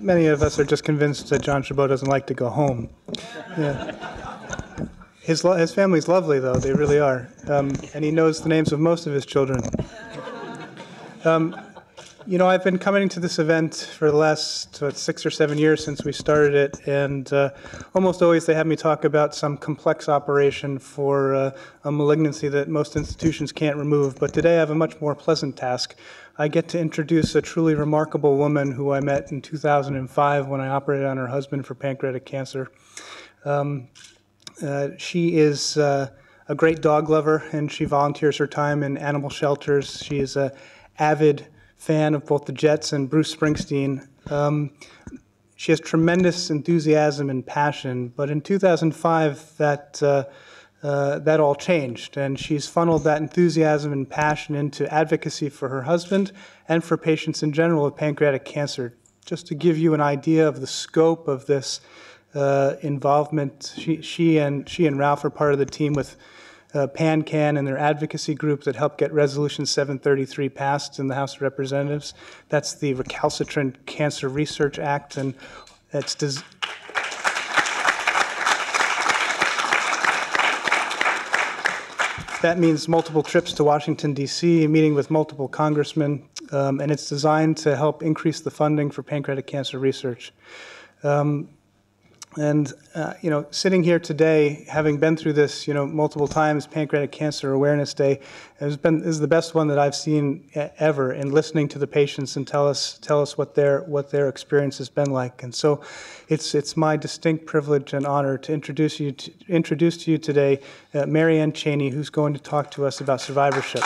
many of us are just convinced that John Chabot doesn't like to go home. Yeah. His, lo- his family's lovely, though, they really are. Um, and he knows the names of most of his children. Um, you know, I've been coming to this event for the last what, six or seven years since we started it, and uh, almost always they have me talk about some complex operation for uh, a malignancy that most institutions can't remove. But today I have a much more pleasant task. I get to introduce a truly remarkable woman who I met in 2005 when I operated on her husband for pancreatic cancer. Um, uh, she is uh, a great dog lover, and she volunteers her time in animal shelters. She is a avid fan of both the Jets and Bruce Springsteen. Um, she has tremendous enthusiasm and passion, but in 2005, that uh, uh, that all changed, and she's funneled that enthusiasm and passion into advocacy for her husband and for patients in general with pancreatic cancer. Just to give you an idea of the scope of this uh, involvement, she, she and she and Ralph are part of the team with uh, PanCan and their advocacy group that helped get Resolution 733 passed in the House of Representatives. That's the Recalcitrant Cancer Research Act, and it's des- that means multiple trips to Washington, D.C., meeting with multiple congressmen, um, and it's designed to help increase the funding for pancreatic cancer research. Um, and, uh, you know, sitting here today, having been through this, you know, multiple times, Pancreatic Cancer Awareness Day has been is the best one that I've seen ever in listening to the patients and tell us tell us what their what their experience has been like. And so, it's it's my distinct privilege and honor to introduce you to, introduce to you today uh, Marianne Cheney, who's going to talk to us about survivorship.